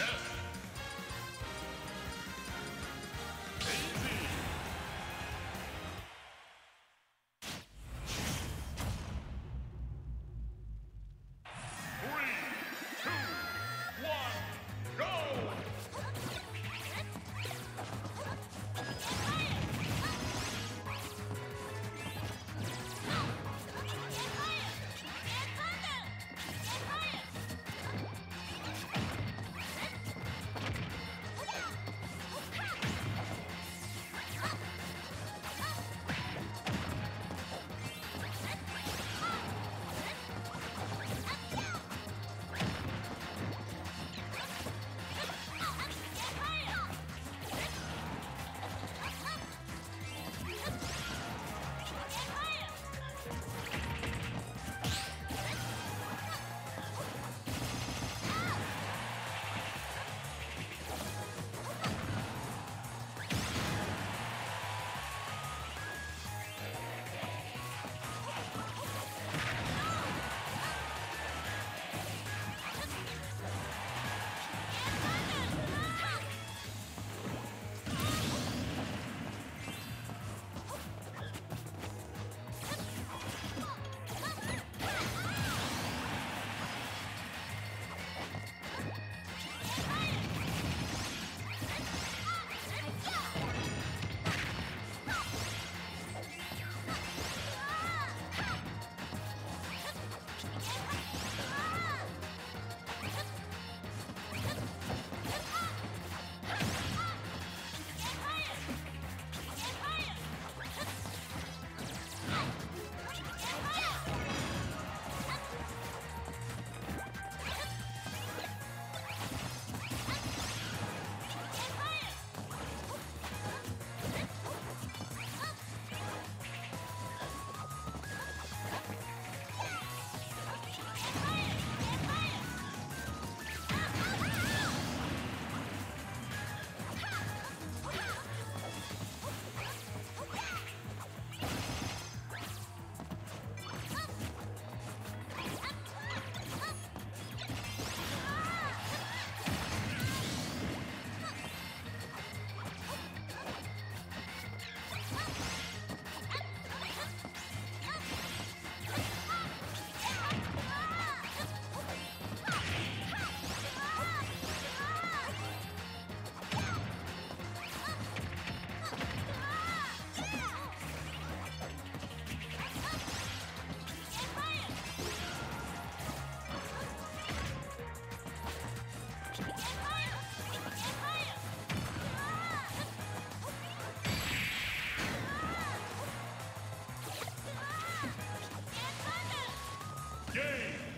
Get Game.